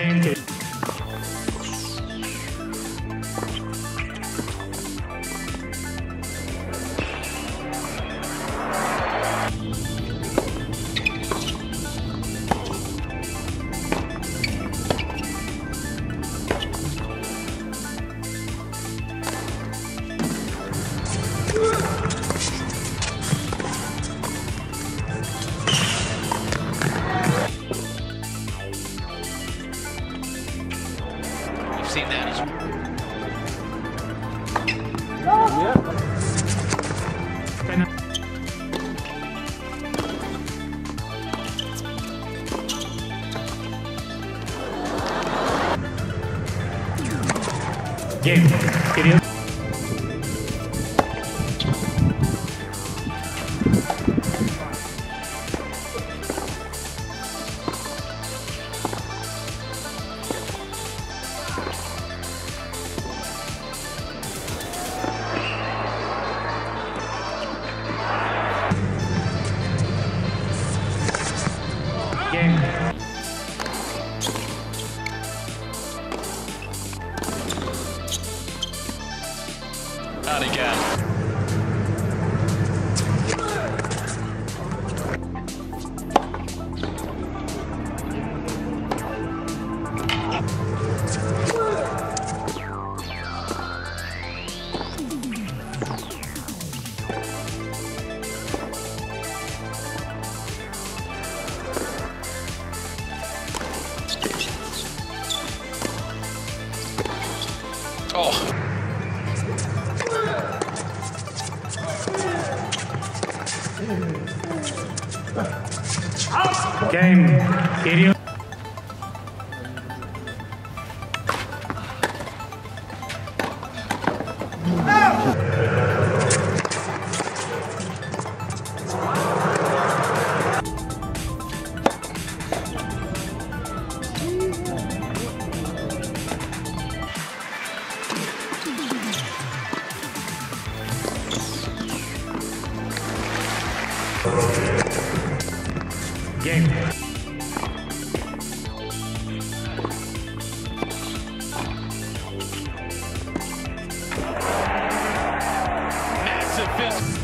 presidente. Game. Not again. Oh. Game. Period. 啊。